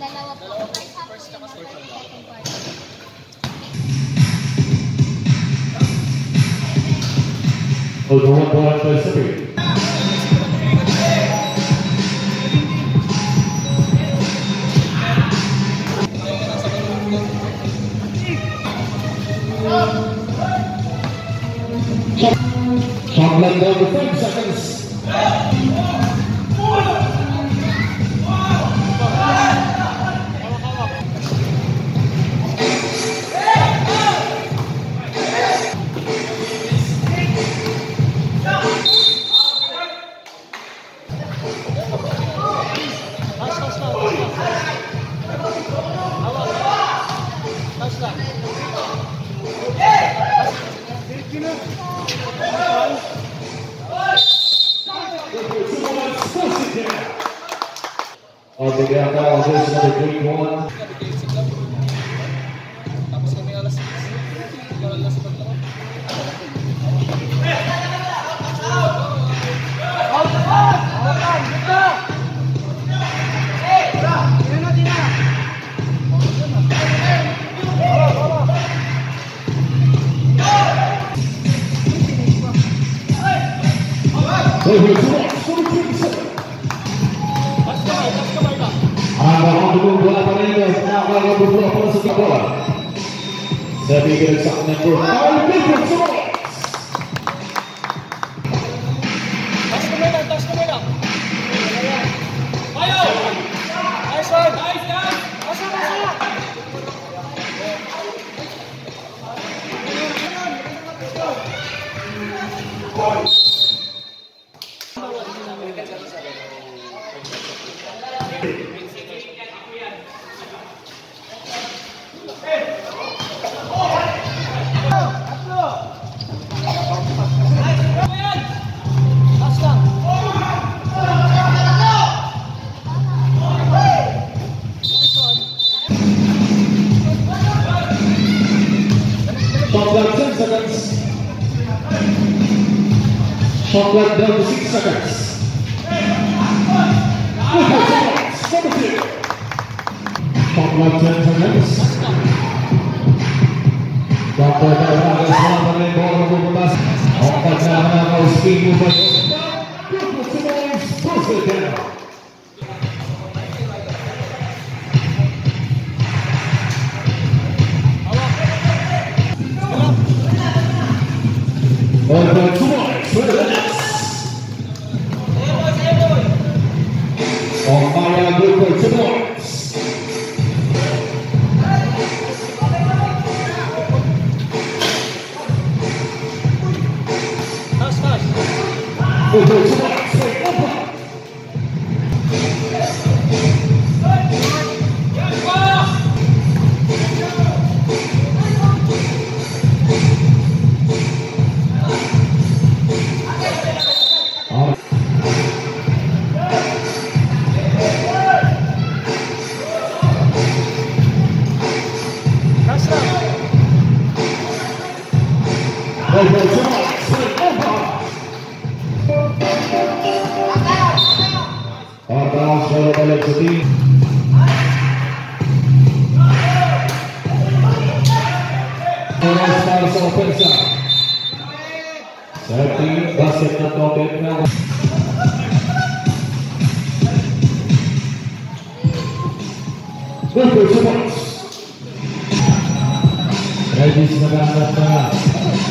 Dalawa po. Isa po yung second party. Oklahoma Boys Mississippi. Top left on the fence. down goal as this another big one. Let me get a top something number five. Boa noite. आकाश और बल छुट्टी नमस्कार सौ पैसा सहती बस इतना तो देखना Good for two months. Ladies and gentlemen,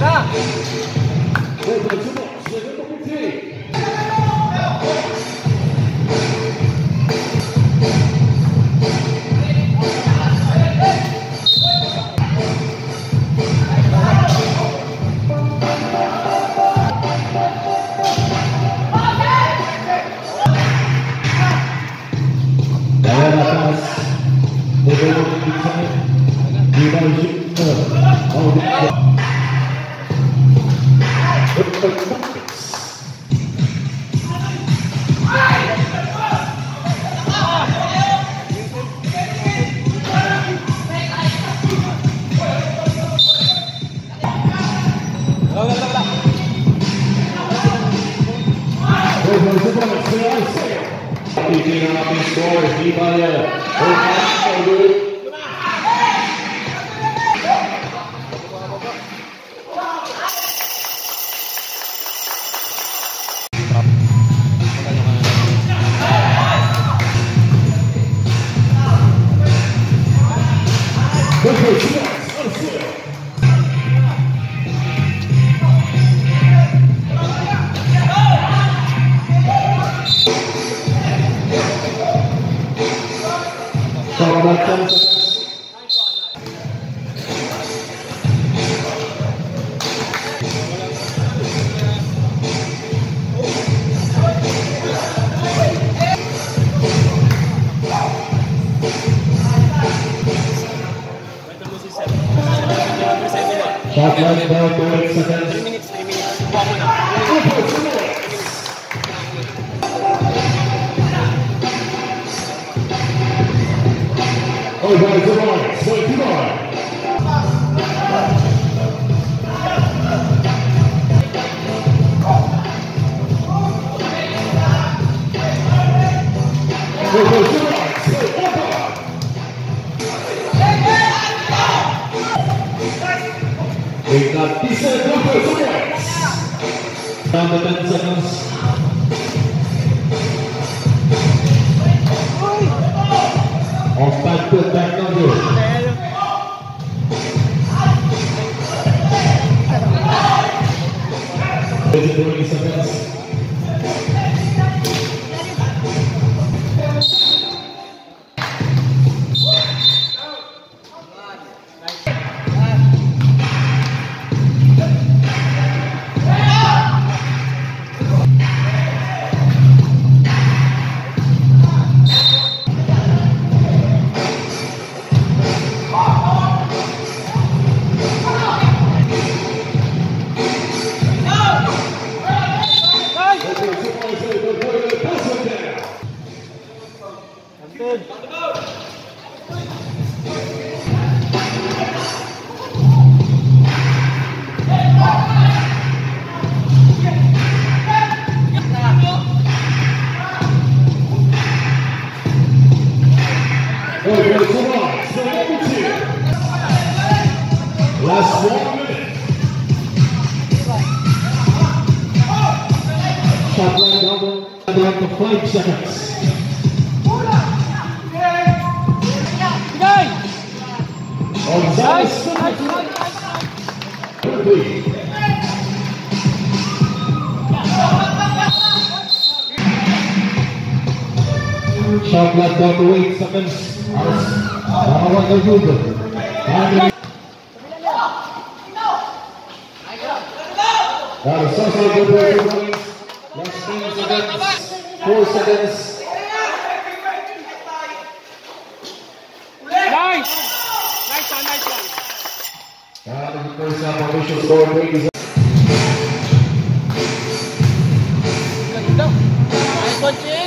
さあ Oh, Gracias ajuda. Padre... Para o São Salvador, nós temos apenas força deles. Para depois a Maurício Sorte. Então, vai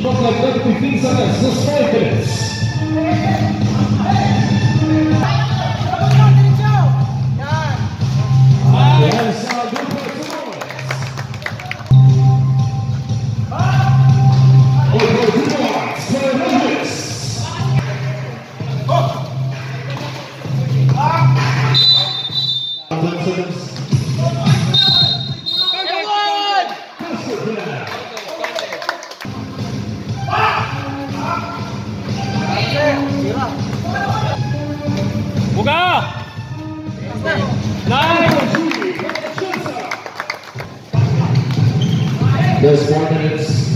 Joga tanto e pinça nas suas frentes. There's four minutes.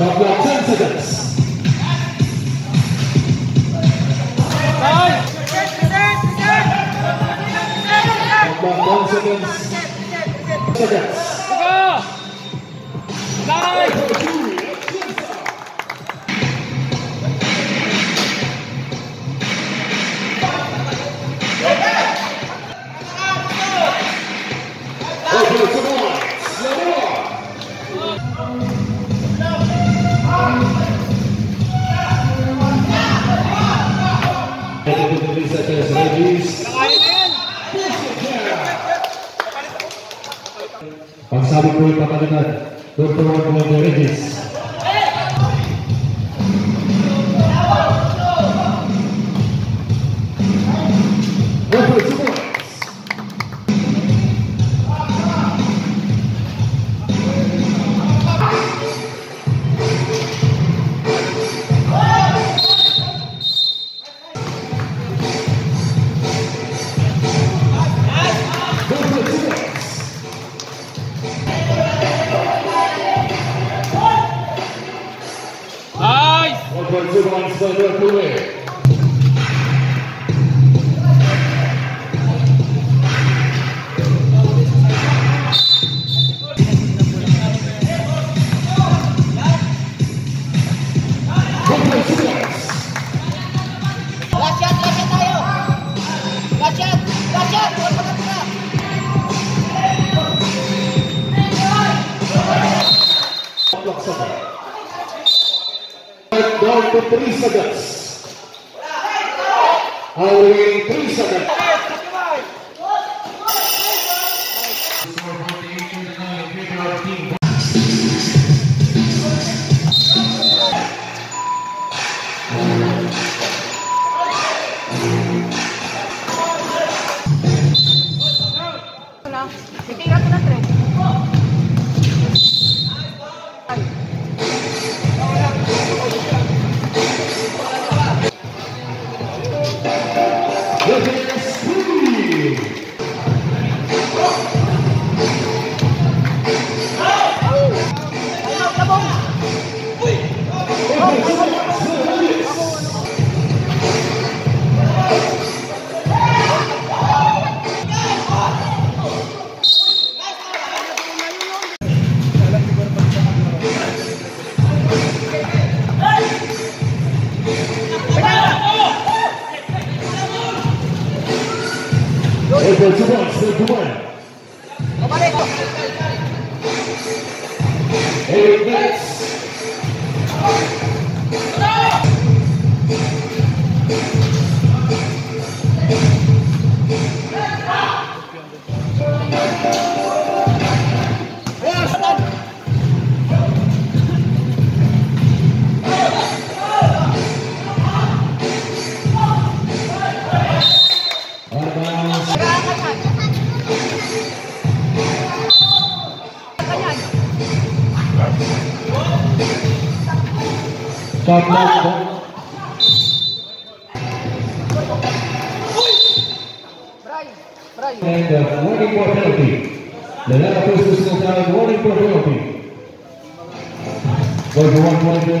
Top block, 10 seconds. Top block, 10 seconds. Seconds. Go! Nine! Ang sabi po ay pakalagad, Dr. Juan Valdez. I think Stay to one, stay to one. Eight minutes. God bless And uh, warning for penalty. The is still down, warning for penalty. But the one point that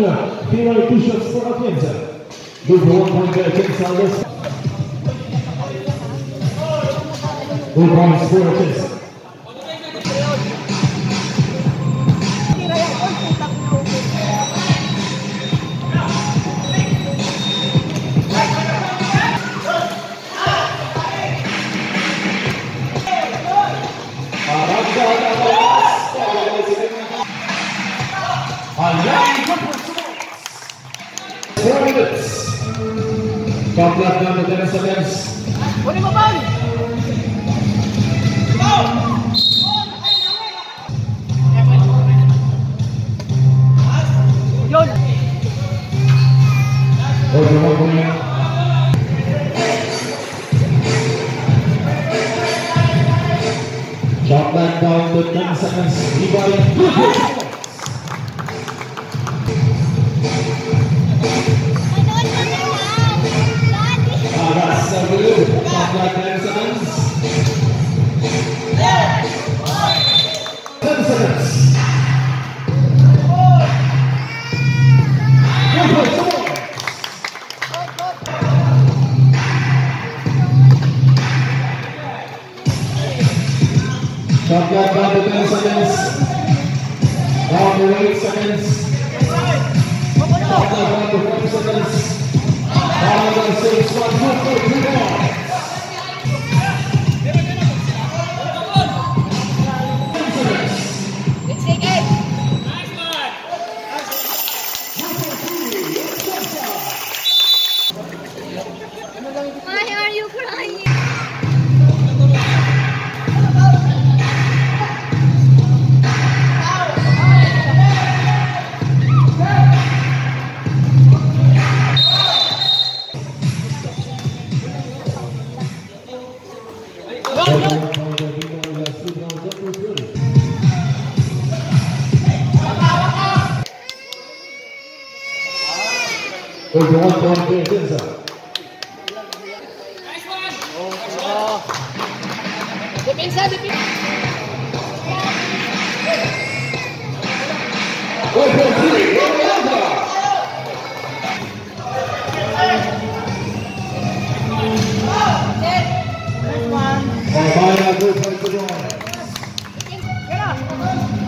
Yakında Hira Kuşat Sırat Yemze. Bu Bulan Panka Erkek Sağlığı. Bu Panka Sırat Yemze. 14 dan negara Sanders. Boleh Bang. Go. Yun. Oh, jumpa punya. Shot 放生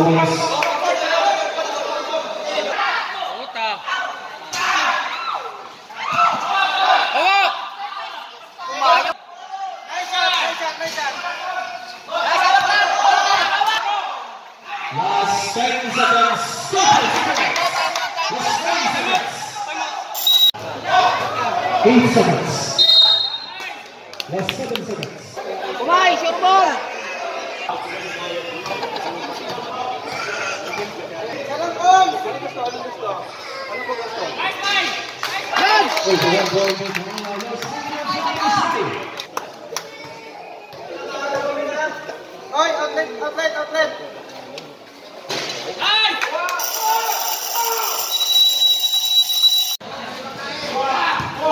Douglas. Last 10 seconds. Stop it! Last 10 seconds. 8 seconds.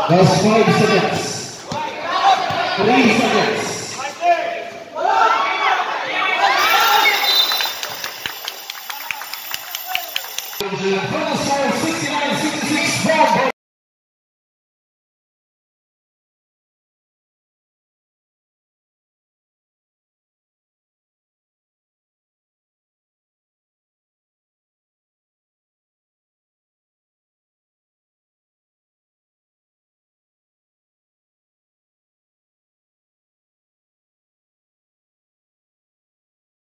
That's five seconds. Three seconds. Vamos